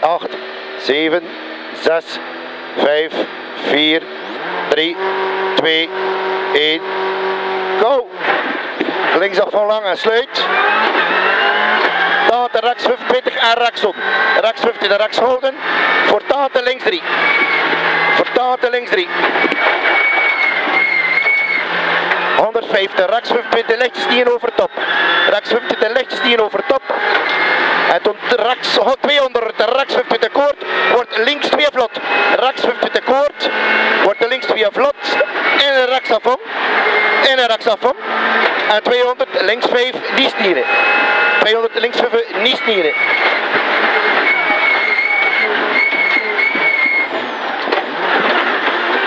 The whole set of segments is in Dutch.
8, 7, 6, 5, 4, 3, 2, 1. Go! Linksaf van lang en sluit. Taten rechts 25 en rechtsom. Rechts 50 en rechts houden. Voor taten links 3. Voor taten links 3. 150, rechts 25 lichtjes die over top. Rechts 25 lichtjes die over top. Rechts 200, rechts 25 koord, wordt links 2 vlot. Rechts 25 koord, wordt links 2 vlot. En een rechtsafom. En een rechtsafom. En 200, links 5, die stieren. 200, links 5, niet stieren.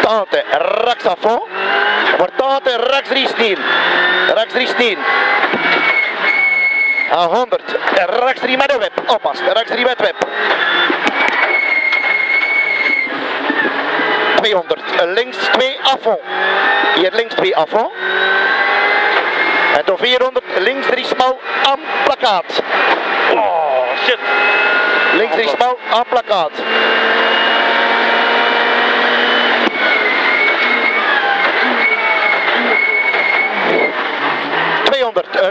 Tante, rechtsafom. Wordt tante, rechts 3 stieren. Rechts 3 stieren. 100. Rechts 3 met de wip. Oppas. Rechts 3 met wip. 200. Links 2 afval. Hier links 2 afval. En tot 400. Links 3 smal aan plakkaat. Oh, shit. Links 3 smal aan plakkaat.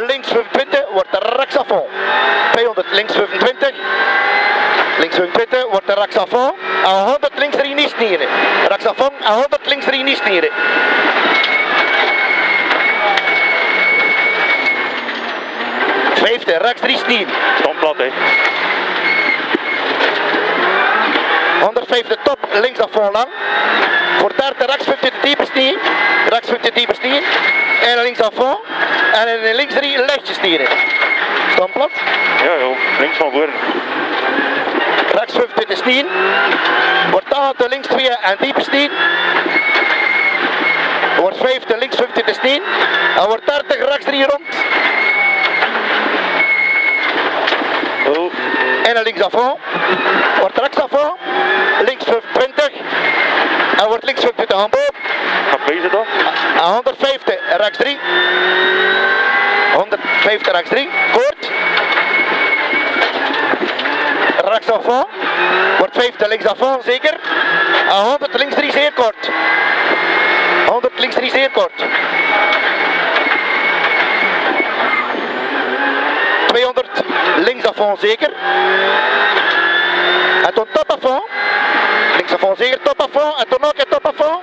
Links 25 wordt er rechtsafval. 200 links 25. Links 25 wordt er rechtsafval. En 100 links 3 niet snieren. Rechtsafval en 100 links 3 niet snieren. Vijfde, rechts 3 stieren. Stond plat, hè. 105 top, links af voor lang. Voor derde rechts 50 de diepe stier. Rechts 50 diepe stier. En links af voor. En in links 3 lichtjes stieren. Staan plat. Ja, joh. Links van voren. Rechts 50 de stier. Wordt daar links 2 en diepe stier. Wordt 5 de links 50 de stier. En wordt 30 rechts 3 rond. Oh. En een links afval. Wordt rechts afval. Links 25. En wordt links 25 aan boven. Bezig toch? En 150 rechts 3. 150 rechts 3. Kort. Rechts afval. Wordt 50 links afval, zeker. En 100 links 3 zeer kort. 100 links 3 zeer kort. 200 links zeker. En toen top afval. Links afval zeker, top afval. En toen nog een top afval.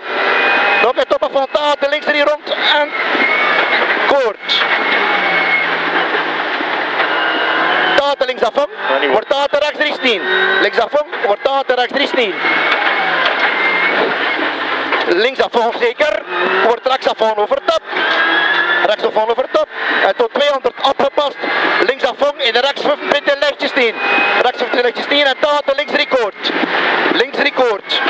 16 wordt daar rechts 16 Linksafon, zeker wordt rechtsafom overtap over top. en tot 200 afgepast. Linksafon in de rechts 25 lichtjes 10 rechts 25 lichtjes 10 en daar de links record links record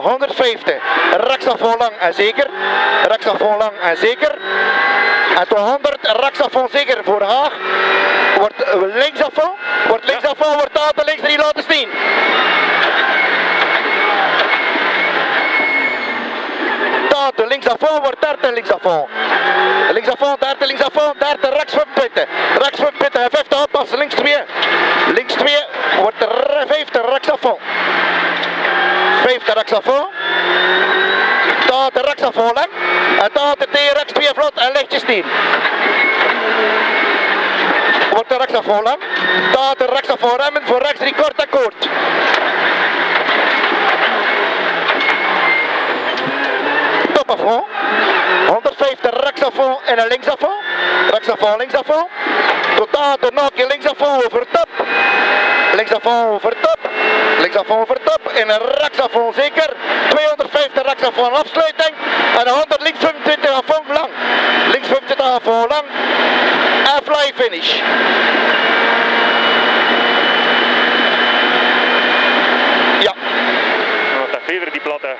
150 rechtsafom lang en zeker. Rechtsafom lang en zeker. En tot 100 rechtsafval zeker voor Haag. Wordt eh, linksafval. Wordt linksafval, wordt taten links 3 laten zien. Taten linksafval, wordt 30 linksafval. Linksafval, 30 linksafval, 30 rechts 25. Rechts 25 en 50 oppassen, links 2. Links 2 wordt 50 rechtsafval. 50 rechtsafval. Taten rechtsafval lang. En taten tegen rechts 2 vlot en lichtjes 10. Wordt de rechtsafval lang. Taten rechtsafval remmen voor rechts 3 kort akkoord. Topafval. 150 rechtsafval en een linksafval. Rechtsafval, linksafval. Totaal de nog een linksafval over top. Linksafval over top. Linksafval over top. En een rechtsafval zeker. 250 voor een afsluiting. En de 100 links 25 afvang lang. Links 25 afvang lang. En fly finish. Ja. Wat een die platte.